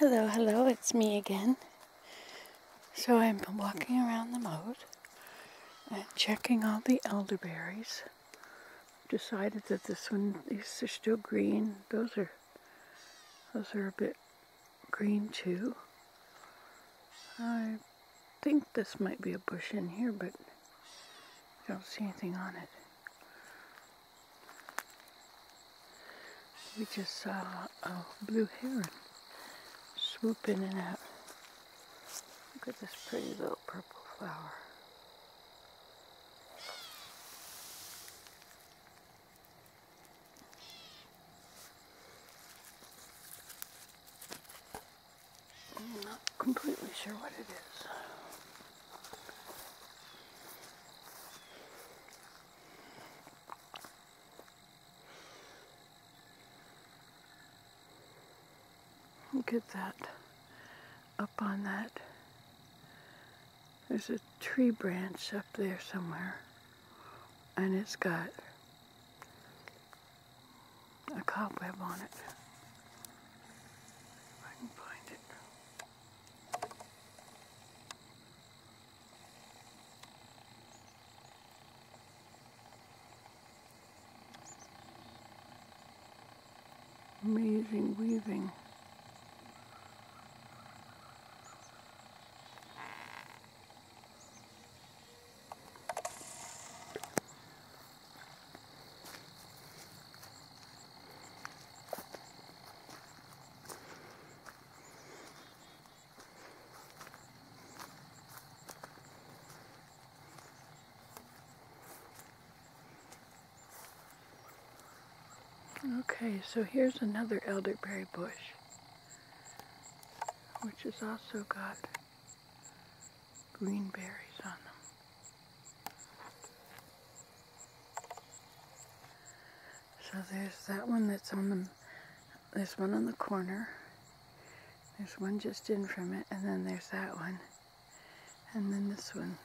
Hello, hello, it's me again. So I'm walking around the moat and checking all the elderberries. Decided that this one, these are still green. Those are, those are a bit green too. I think this might be a bush in here, but I don't see anything on it. We just saw a blue heron swoop in and out. Look at this pretty little purple flower. I'm not completely sure what it is. At that. Up on that. There's a tree branch up there somewhere. And it's got a cobweb on it. I can find it. Amazing weaving. Okay, so here's another elderberry bush, which has also got green berries on them. So there's that one that's on the, there's one on the corner, there's one just in from it, and then there's that one, and then this one.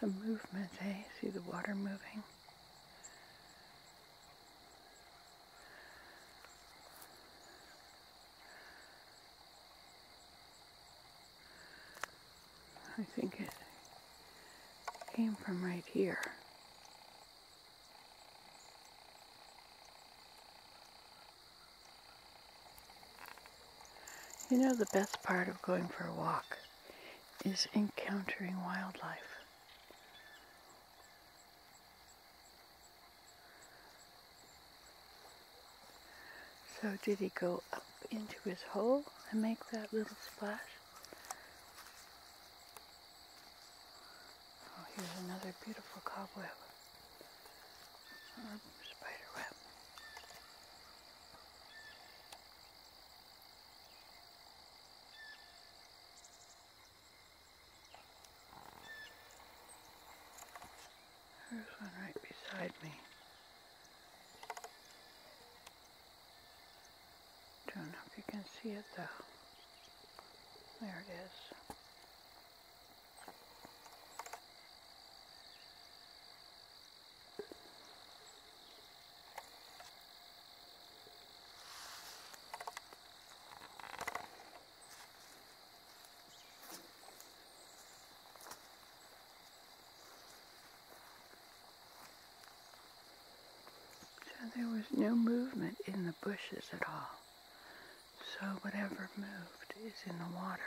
Some movement, eh? See the water moving? I think it came from right here. You know, the best part of going for a walk is encountering wildlife. So did he go up into his hole and make that little splash? Oh, here's another beautiful cobweb. Or spider web. There's one right beside me. Don't know if you can see it though. There it is. So there was no movement in the bushes at all. So whatever moved is in the water.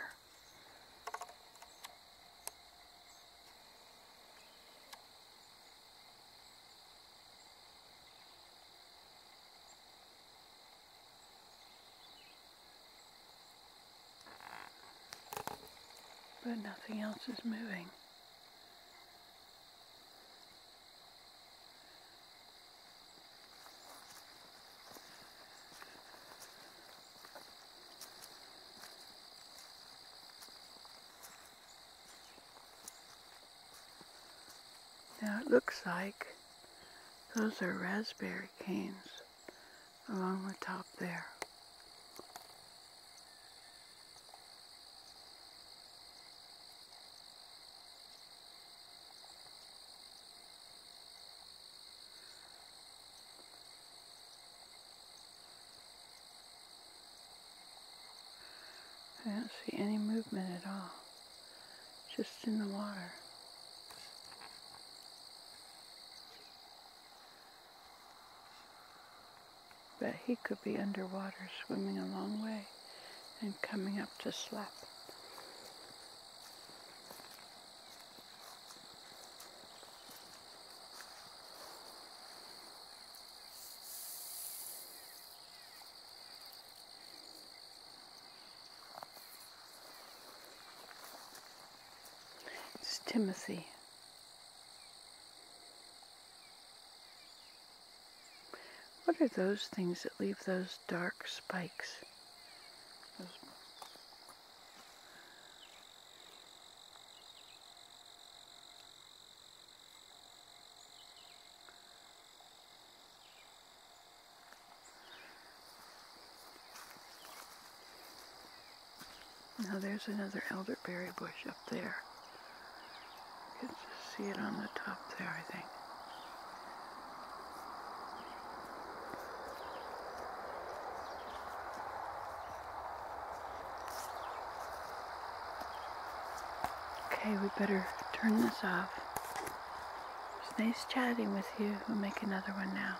But nothing else is moving. Now it looks like those are raspberry canes along the top there. I don't see any movement at all, just in the water. But he could be underwater swimming a long way and coming up to slap. It's Timothy. What are those things that leave those dark spikes? Now there's another elderberry bush up there. You can see it on the top there, I think. Okay, we better turn this off. It's nice chatting with you. We'll make another one now.